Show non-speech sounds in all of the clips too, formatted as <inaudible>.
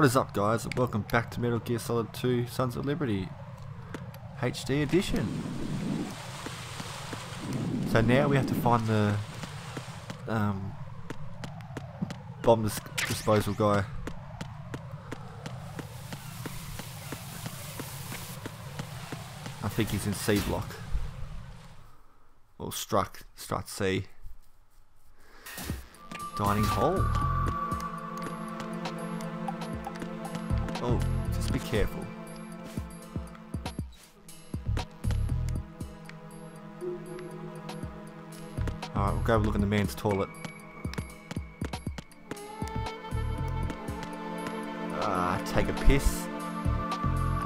What is up guys welcome back to Metal Gear Solid 2 Sons of Liberty HD edition. So now we have to find the um, bomb dis disposal guy. I think he's in C block. Or struck, strut C. Dining hall. Oh, just be careful. Alright, we'll go have a look in the man's toilet. Ah, take a piss.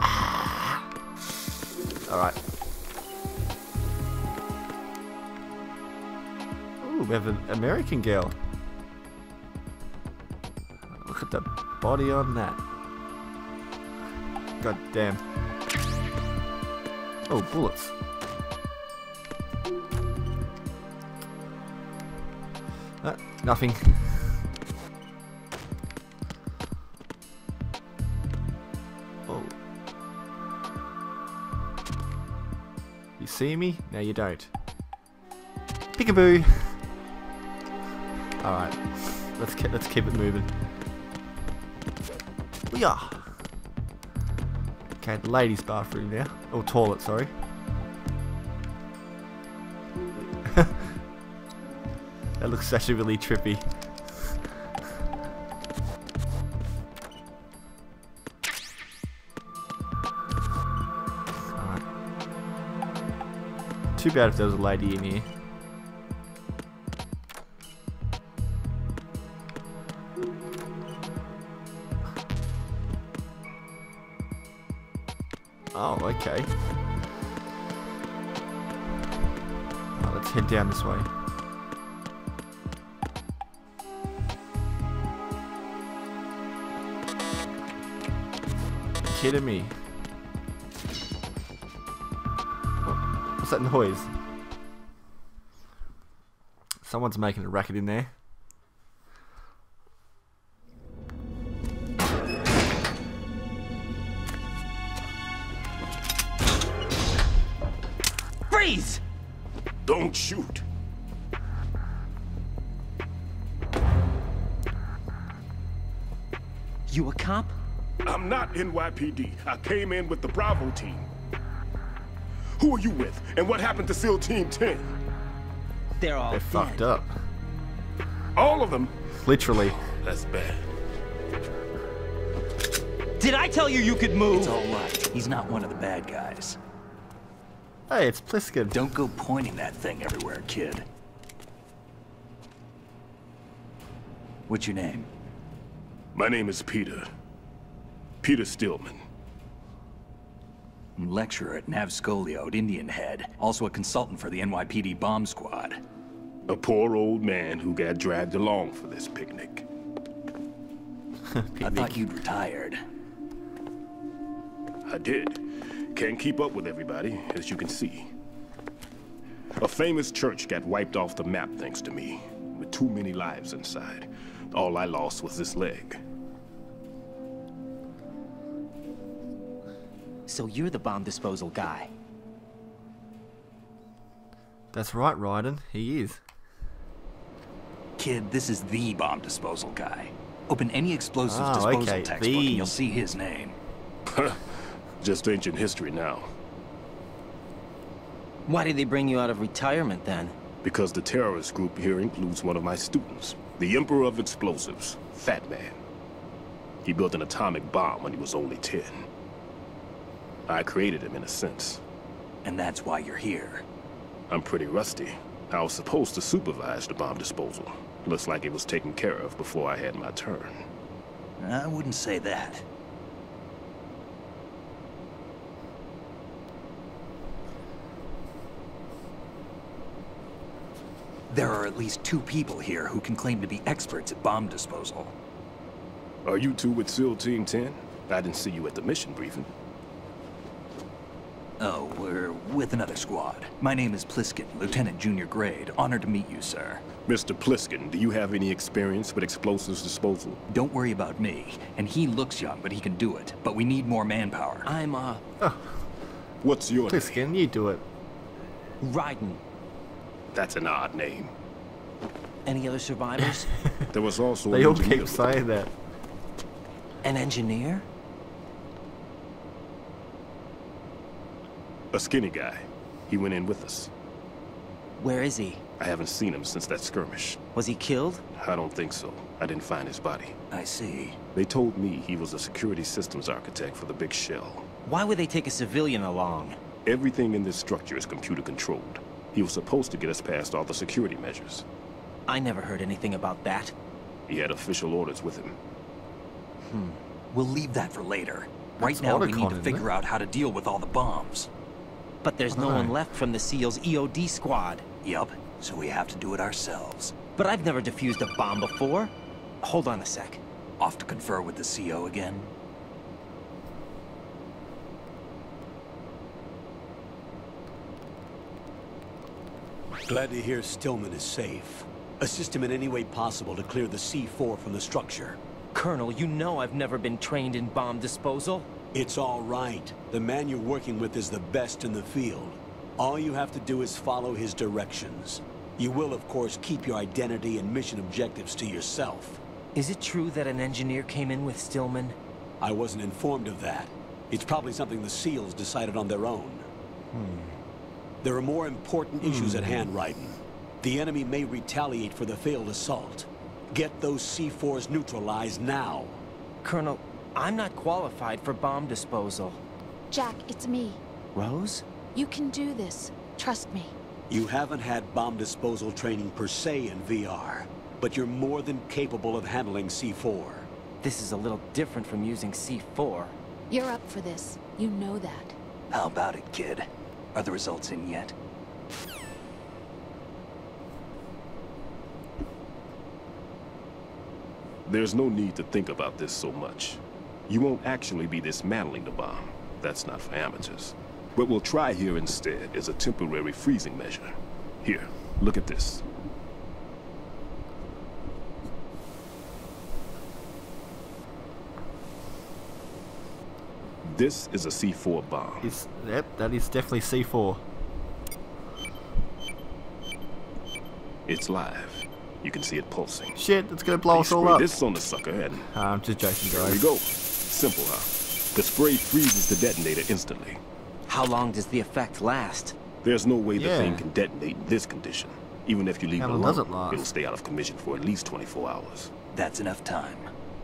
Ah. Alright. Ooh, we have an American girl. Look at the body on that. God damn. Oh, bullets. Uh, nothing. oh. You see me? No, you don't. Peekaboo! Alright. Let's, let's keep it moving. We are. Okay, the ladies' bathroom now. Or toilet, sorry. <laughs> that looks actually really trippy. Too bad if there was a lady in here. Oh, okay. Right, let's head down this way. Kidding me? Oh, what's that noise? Someone's making a racket in there. You a cop? I'm not NYPD. I came in with the Bravo team. Who are you with? And what happened to SEAL Team 10? They're all They're dead. fucked up. All of them? Literally. That's bad. Did I tell you you could move? It's all right. He's not one of the bad guys. Hey, it's Pliskin. Don't go pointing that thing everywhere, kid. What's your name? My name is Peter. Peter Stillman. I'm lecturer at NAVSCOLEOD at Indian Head, also a consultant for the NYPD bomb squad. A poor old man who got dragged along for this picnic. I thought you'd retired. I did. Can't keep up with everybody, as you can see. A famous church got wiped off the map thanks to me, with too many lives inside. All I lost was this leg. So you're the bomb disposal guy. That's right, Raiden. He is. Kid, this is the bomb disposal guy. Open any explosives Oh, disposal okay, textbook the. and you'll see his name. <laughs> Just ancient history now. Why did they bring you out of retirement then? Because the terrorist group here includes one of my students, the Emperor of Explosives, Fat Man. He built an atomic bomb when he was only 10. I created him in a sense. And that's why you're here. I'm pretty rusty. I was supposed to supervise the bomb disposal. Looks like it was taken care of before I had my turn. I wouldn't say that. There are at least two people here who can claim to be experts at bomb disposal. Are you two with SEAL Team 10? I didn't see you at the mission briefing. Oh, we're with another squad. My name is Pliskin, Lieutenant Junior Grade. Honored to meet you, sir. Mr. Pliskin, do you have any experience with explosives disposal? Don't worry about me. And he looks young, but he can do it. But we need more manpower. I'm, uh, What's your name? Pliskin, you do it. Raiden. That's an odd name. Any other survivors? <laughs> There was also They an all engineer keep with saying that. An engineer? A skinny guy. He went in with us. Where is he? I haven't seen him since that skirmish. Was he killed? I don't think so. I didn't find his body. I see. They told me he was a security systems architect for the big shell. Why would they take a civilian along? Everything in this structure is computer controlled. He was supposed to get us past all the security measures. I never heard anything about that. He had official orders with him. Hmm. We'll leave that for later. Right That's now, we need to figure it? out how to deal with all the bombs. But there's no one left from the SEAL's EOD squad. Yup, so we have to do it ourselves. But I've never defused a bomb before. Hold on a sec. Off to confer with the CO again? Glad to hear Stillman is safe. Assist him in any way possible to clear the C4 from the structure. Colonel, you know I've never been trained in bomb disposal. It's all right. The man you're working with is the best in the field. All you have to do is follow his directions. You will, of course, keep your identity and mission objectives to yourself. Is it true that an engineer came in with Stillman? I wasn't informed of that. It's probably something the SEALs decided on their own. Hmm. There are more important issues at hmm. hand, Raiden. The enemy may retaliate for the failed assault. Get those C4s neutralized now. Colonel, I'm not qualified for bomb disposal. Jack, it's me. Rose? You can do this. Trust me. You haven't had bomb disposal training per se in VR, but you're more than capable of handling C4. This is a little different from using C4. You're up for this. You know that. How about it, kid? Are the results in yet? There's no need to think about this so much. You won't actually be dismantling the bomb. That's not for amateurs. What we'll try here instead is a temporary freezing measure. Here, look at this. This is a C4 bomb. It's, yep, that is definitely C4. It's live. You can see it pulsing. Shit, it's gonna blow You us all up. this on the sucker and I'm just joking, there we go. Simple, huh? The spray freezes the detonator instantly. How long does the effect last? There's no way the thing can detonate in this condition. Even if you leave How it alone, does it last? it'll stay out of commission for at least 24 hours. That's enough time.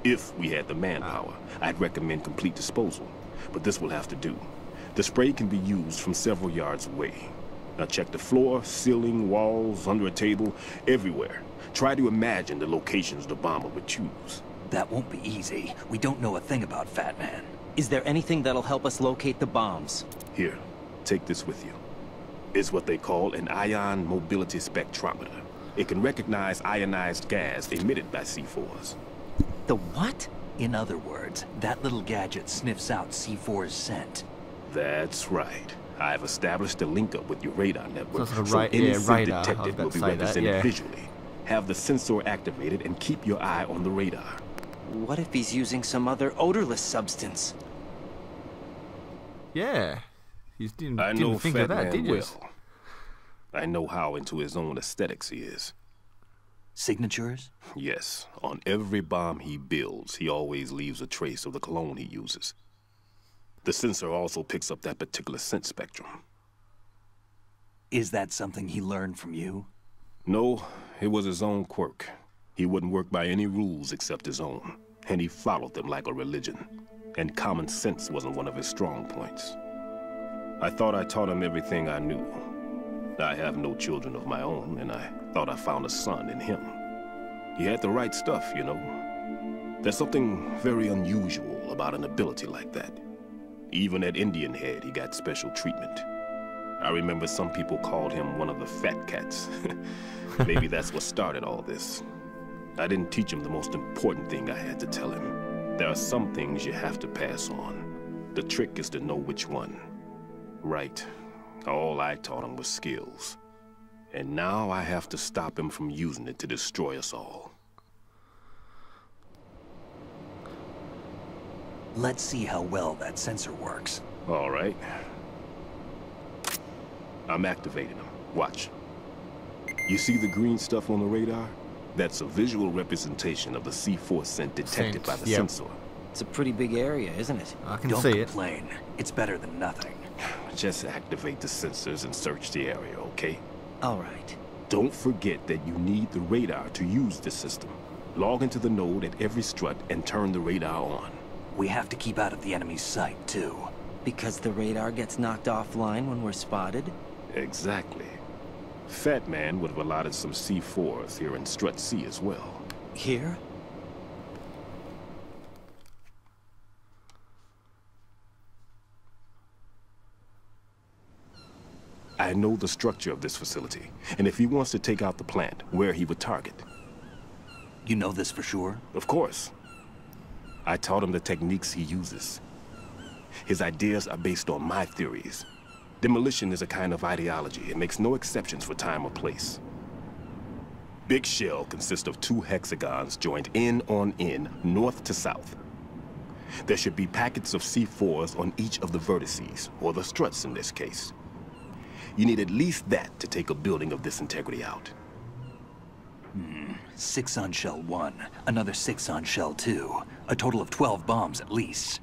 If we had the manpower, ah. I'd recommend complete disposal. But this will have to do. The spray can be used from several yards away. Now check the floor, ceiling, walls, under a table, everywhere. Try to imagine the locations the bomber would choose. That won't be easy. We don't know a thing about Fat Man. Is there anything that'll help us locate the bombs? Here, take this with you. It's what they call an ion mobility spectrometer. It can recognize ionized gas emitted by C4s. The what? In other words, that little gadget sniffs out C4's scent. That's right. I've established a link up with your radar network, Sounds like a so any yeah, scent radar. Detected will be say that, represented yeah. visually. Have the sensor activated and keep your eye on the radar. What if he's using some other odorless substance? Yeah. You didn't, I didn't know think Fat of that, Man did you? well. I know how into his own aesthetics he is. Signatures? Yes, on every bomb he builds, he always leaves a trace of the cologne he uses. The sensor also picks up that particular scent spectrum. Is that something he learned from you? No, it was his own quirk. He wouldn't work by any rules except his own, and he followed them like a religion. And common sense wasn't one of his strong points. I thought I taught him everything I knew. I have no children of my own, and I thought I found a son in him. He had the right stuff, you know. There's something very unusual about an ability like that. Even at Indian Head, he got special treatment. I remember some people called him one of the fat cats. <laughs> Maybe that's what started all this. I didn't teach him the most important thing I had to tell him. There are some things you have to pass on. The trick is to know which one. Right. All I taught him was skills. And now I have to stop him from using it to destroy us all. Let's see how well that sensor works. All right. I'm activating them. Watch. You see the green stuff on the radar? That's a visual representation of the C4 scent detected Scent, by the yep. sensor. It's a pretty big area, isn't it? I can Don't see it. complain. It's better than nothing. Just activate the sensors and search the area, okay? All right. Don't forget that you need the radar to use the system. Log into the node at every strut and turn the radar on. We have to keep out of the enemy's sight, too. Because the radar gets knocked offline when we're spotted? Exactly. Fat Man would have allotted some C4s here in Strut C as well. Here? I know the structure of this facility, and if he wants to take out the plant, where he would target. You know this for sure? Of course. I taught him the techniques he uses. His ideas are based on my theories. Demolition is a kind of ideology. It makes no exceptions for time or place. Big Shell consists of two hexagons joined in on in, north to south. There should be packets of C4s on each of the vertices, or the struts in this case. You need at least that to take a building of this integrity out. Hmm. Six on shell one, another six on shell two. A total of 12 bombs at least.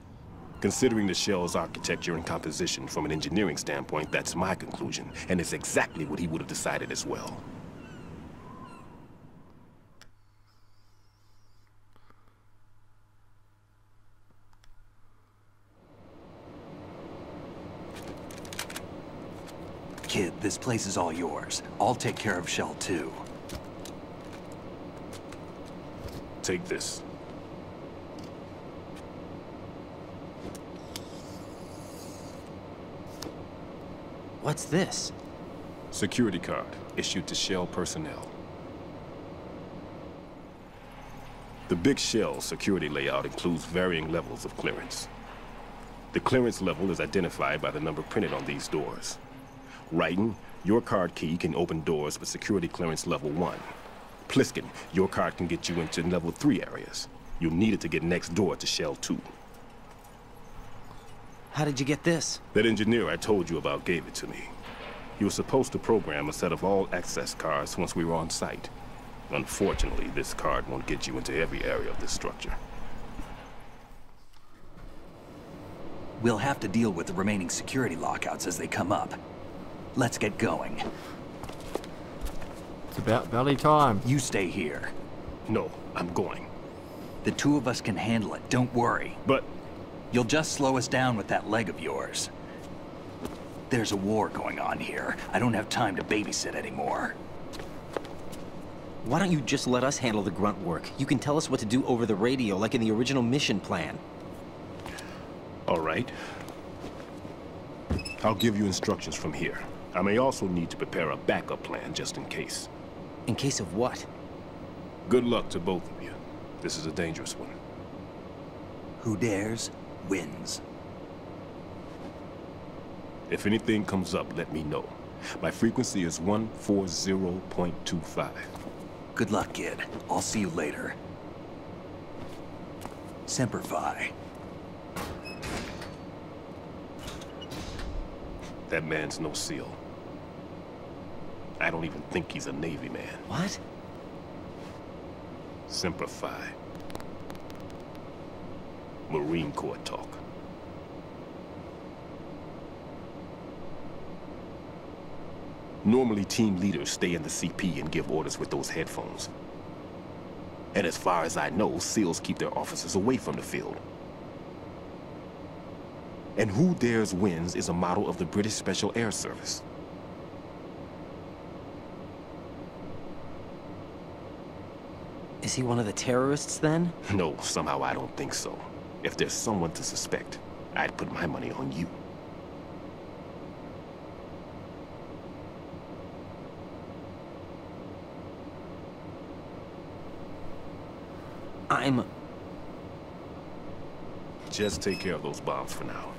Considering the shell's architecture and composition from an engineering standpoint, that's my conclusion, and it's exactly what he would have decided as well. Kid, this place is all yours. I'll take care of shell two. Take this. What's this? Security card, issued to Shell personnel. The Big Shell security layout includes varying levels of clearance. The clearance level is identified by the number printed on these doors. Raiden, your card key can open doors with security clearance level 1. Pliskin, your card can get you into level 3 areas. You'll need it to get next door to Shell 2. How did you get this? That engineer I told you about gave it to me. He was supposed to program a set of all access cards once we were on site. Unfortunately, this card won't get you into every area of this structure. We'll have to deal with the remaining security lockouts as they come up. Let's get going. It's about belly time. You stay here. No, I'm going. The two of us can handle it, don't worry. But You'll just slow us down with that leg of yours. There's a war going on here. I don't have time to babysit anymore. Why don't you just let us handle the grunt work? You can tell us what to do over the radio like in the original mission plan. all right. I'll give you instructions from here. I may also need to prepare a backup plan just in case. In case of what? Good luck to both of you. This is a dangerous one. Who dares, wins. If anything comes up, let me know. My frequency is 140.25. Good luck, kid. I'll see you later. Semper Fi. That man's no SEAL. I don't even think he's a Navy man. What? Semper Fi. Marine Corps talk. Normally, team leaders stay in the CP and give orders with those headphones. And as far as I know, SEALs keep their officers away from the field. And who dares wins is a model of the British Special Air Service. Is he one of the terrorists then? No, somehow I don't think so. If there's someone to suspect, I'd put my money on you. I'm... Just take care of those bombs for now.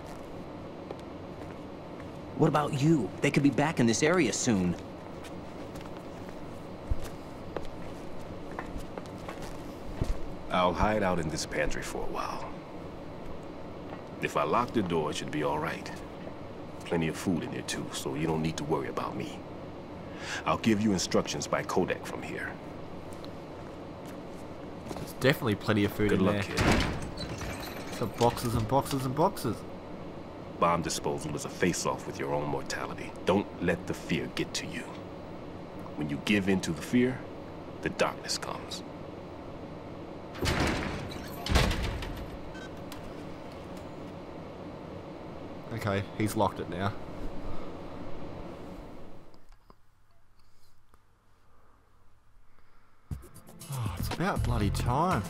What about you? They could be back in this area soon. I'll hide out in this pantry for a while. If I lock the door, it should be all right. Plenty of food in there too, so you don't need to worry about me. I'll give you instructions by Codec from here. There's definitely plenty of food Good in luck, there. kid. So boxes and boxes and boxes. Bomb disposal is a face-off with your own mortality. Don't let the fear get to you. When you give in to the fear, the darkness comes. Okay, he's locked it now. Oh, it's about bloody time.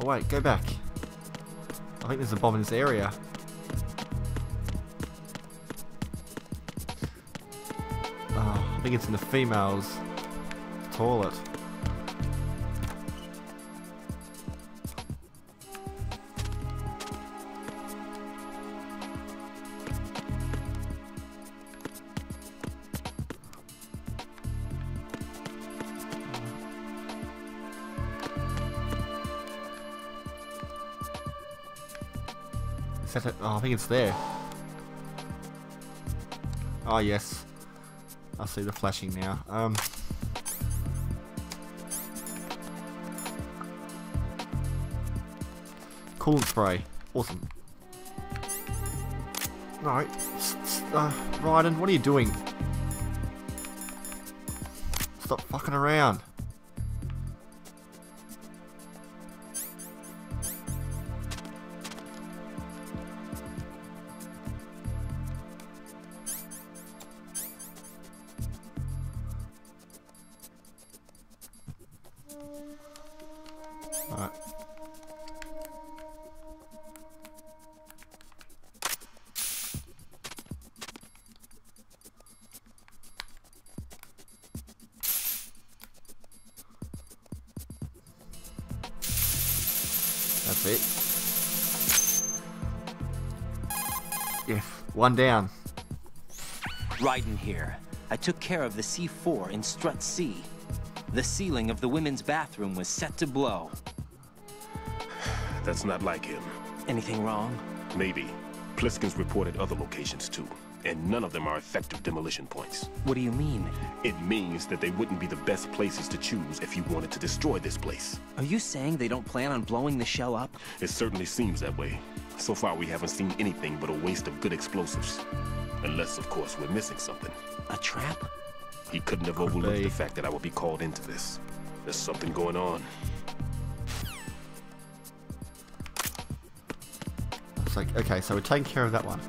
Oh wait, go back. I think there's a bomb in this area. Think it's in the female's toilet. Is that it? Oh, I think it's there. Oh, yes. I see the flashing now. Um. Coolant spray. Awesome. No. Uh, Raiden, what are you doing? Stop fucking around. Yes, one down. Raiden here. I took care of the C4 in Strut C. The ceiling of the women's bathroom was set to blow. <sighs> That's not like him. Anything wrong? Maybe. Pliskin's reported other locations too, and none of them are effective demolition points. What do you mean? It means that they wouldn't be the best places to choose if you wanted to destroy this place. Are you saying they don't plan on blowing the shell up? It certainly seems that way. So far, we haven't seen anything but a waste of good explosives. Unless, of course, we're missing something. A trap? He couldn't have overlooked be. the fact that I would be called into this. There's something going on. It's like, okay, so we're taking care of that one.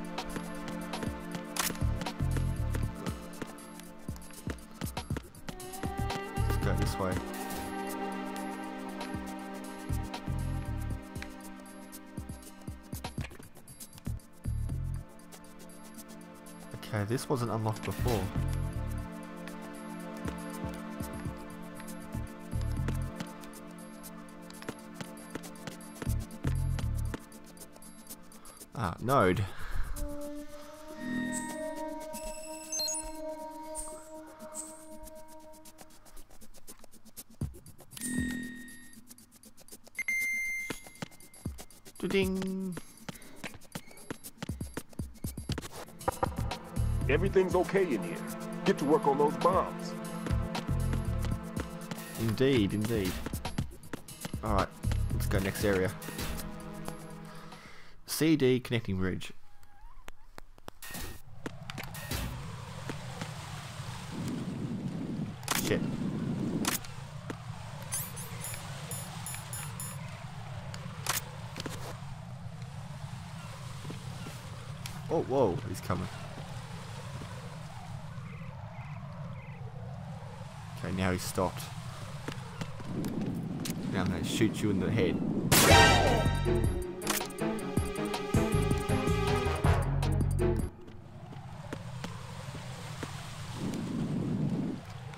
This wasn't unlocked before. Ah, node. Ding. Everything's okay in here. Get to work on those bombs. Indeed, indeed. Alright, let's go next area. CD connecting bridge. Shit. Oh, whoa, he's coming. Okay, now he's stopped. Now I'm going to shoot you in the head.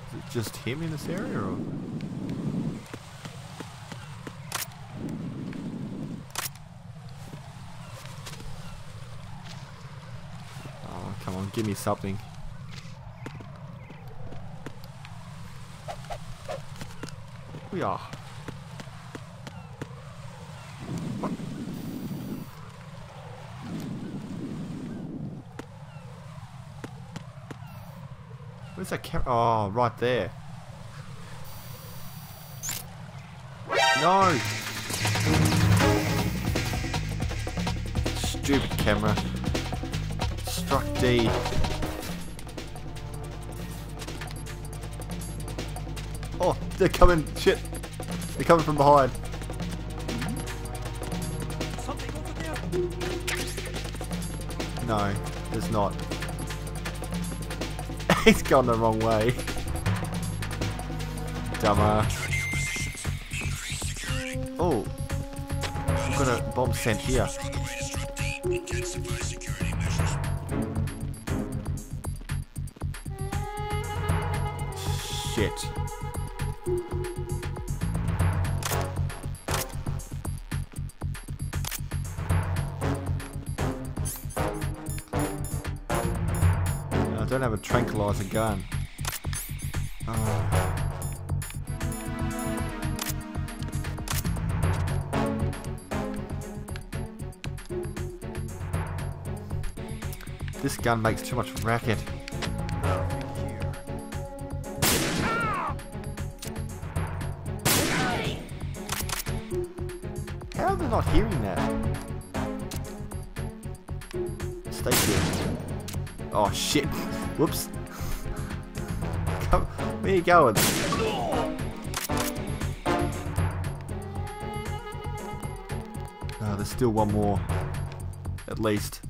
Is it just him in this area or? Oh, come on, give me something. Where's that camera? Oh, right there. No! Stupid camera. Struck D. Oh, they're coming. Shit. They're coming from behind. No, there's not. <laughs> He's gone the wrong way. Dumber. Oh. I've got a bomb scent here. Shit. Don't have a tranquilizer gun. This gun makes too much racket. How are they not hearing that? Stay here. Oh shit. <laughs> Whoops. Come, where you going? Oh, there's still one more. At least.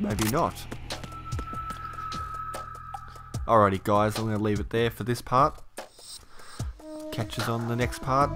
Maybe not. Alrighty guys, I'm going to leave it there for this part. Catch us on the next part.